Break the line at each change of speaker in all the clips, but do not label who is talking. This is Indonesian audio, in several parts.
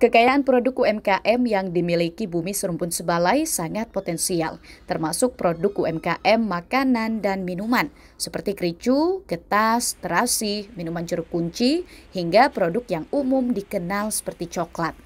Kekayaan produk UMKM yang dimiliki Bumi Serumpun Sebalai sangat potensial, termasuk produk UMKM makanan dan minuman, seperti kericu, getas, terasi, minuman jeruk kunci, hingga produk yang umum dikenal seperti coklat.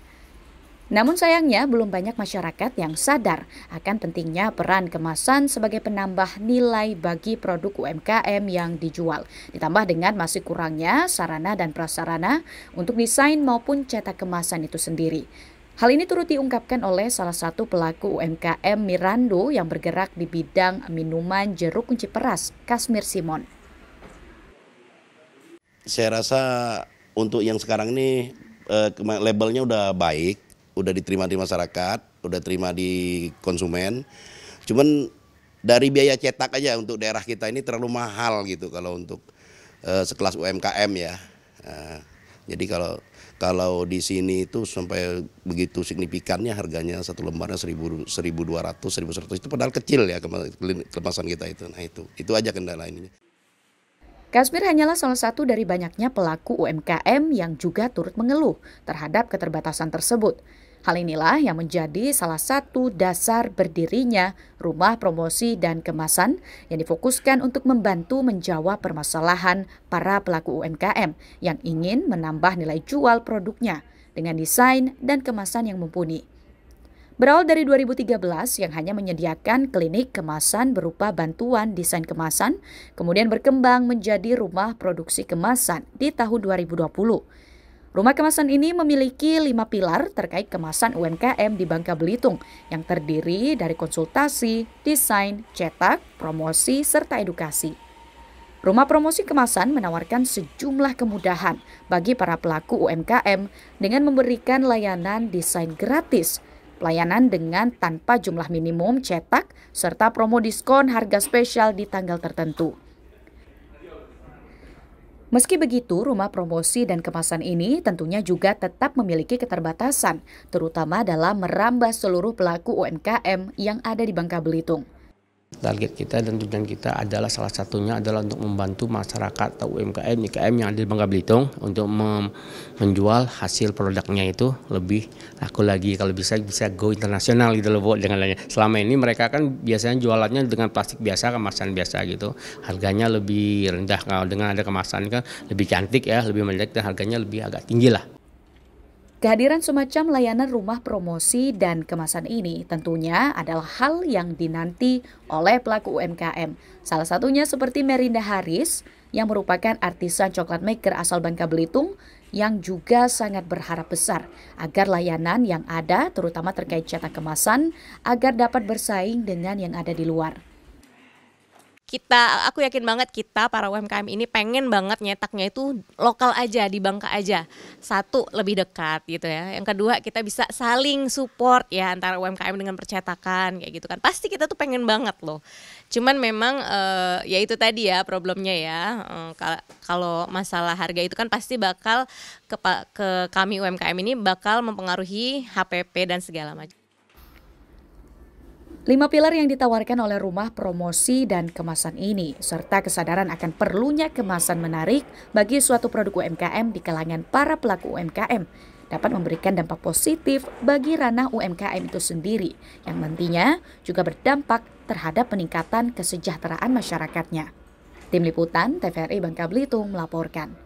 Namun sayangnya belum banyak masyarakat yang sadar akan pentingnya peran kemasan sebagai penambah nilai bagi produk UMKM yang dijual. Ditambah dengan masih kurangnya sarana dan prasarana untuk desain maupun cetak kemasan itu sendiri. Hal ini turut diungkapkan oleh salah satu pelaku UMKM Mirando yang bergerak di bidang minuman jeruk kunci peras, Kasmir Simon.
Saya rasa untuk yang sekarang ini eh, labelnya udah baik, udah diterima di masyarakat, udah terima di konsumen. Cuman dari biaya cetak aja untuk daerah kita ini terlalu mahal gitu kalau untuk uh, sekelas UMKM ya. Uh, jadi kalau kalau di sini itu sampai begitu signifikannya harganya satu lembarnya 1000 1200 1100 itu padahal kecil ya kemasan kita itu. Nah itu itu aja kendala ini.
Kasmir hanyalah salah satu dari banyaknya pelaku UMKM yang juga turut mengeluh terhadap keterbatasan tersebut. Hal inilah yang menjadi salah satu dasar berdirinya rumah promosi dan kemasan yang difokuskan untuk membantu menjawab permasalahan para pelaku UMKM yang ingin menambah nilai jual produknya dengan desain dan kemasan yang mumpuni. Berawal dari 2013 yang hanya menyediakan klinik kemasan berupa bantuan desain kemasan, kemudian berkembang menjadi rumah produksi kemasan di tahun 2020 Rumah kemasan ini memiliki lima pilar terkait kemasan UMKM di Bangka Belitung yang terdiri dari konsultasi, desain, cetak, promosi, serta edukasi. Rumah promosi kemasan menawarkan sejumlah kemudahan bagi para pelaku UMKM dengan memberikan layanan desain gratis, pelayanan dengan tanpa jumlah minimum cetak, serta promo diskon harga spesial di tanggal tertentu. Meski begitu, rumah promosi dan kemasan ini tentunya juga tetap memiliki keterbatasan, terutama dalam merambah seluruh pelaku UMKM yang ada di Bangka Belitung.
Target kita dan tujuan kita adalah salah satunya adalah untuk membantu masyarakat atau UMKM, IKM yang ada di Bangka Belitung untuk menjual hasil produknya itu lebih laku lagi kalau bisa bisa go internasional gitu loh Bu dengan lainnya. Selama ini mereka kan biasanya jualannya dengan plastik biasa, kemasan biasa gitu. Harganya lebih rendah kalau dengan ada kemasan kan lebih cantik ya, lebih menarik dan harganya lebih agak tinggi lah.
Kehadiran semacam layanan rumah promosi dan kemasan ini tentunya adalah hal yang dinanti oleh pelaku UMKM. Salah satunya seperti Merinda Haris yang merupakan artisan coklat maker asal Bangka Belitung yang juga sangat berharap besar agar layanan yang ada terutama terkait cetak kemasan agar dapat bersaing dengan yang ada di luar
kita aku yakin banget kita para UMKM ini pengen banget nyetaknya itu lokal aja di Bangka aja. Satu lebih dekat gitu ya. Yang kedua kita bisa saling support ya antara UMKM dengan percetakan kayak gitu kan. Pasti kita tuh pengen banget loh. Cuman memang uh, ya itu tadi ya problemnya ya. Uh, kalau masalah harga itu kan pasti bakal ke, ke kami UMKM ini bakal mempengaruhi HPP dan segala macam
Lima pilar yang ditawarkan oleh rumah promosi dan kemasan ini, serta kesadaran akan perlunya kemasan menarik bagi suatu produk UMKM di kalangan para pelaku UMKM, dapat memberikan dampak positif bagi ranah UMKM itu sendiri, yang nantinya juga berdampak terhadap peningkatan kesejahteraan masyarakatnya. Tim Liputan TVRI Bangka Belitung melaporkan.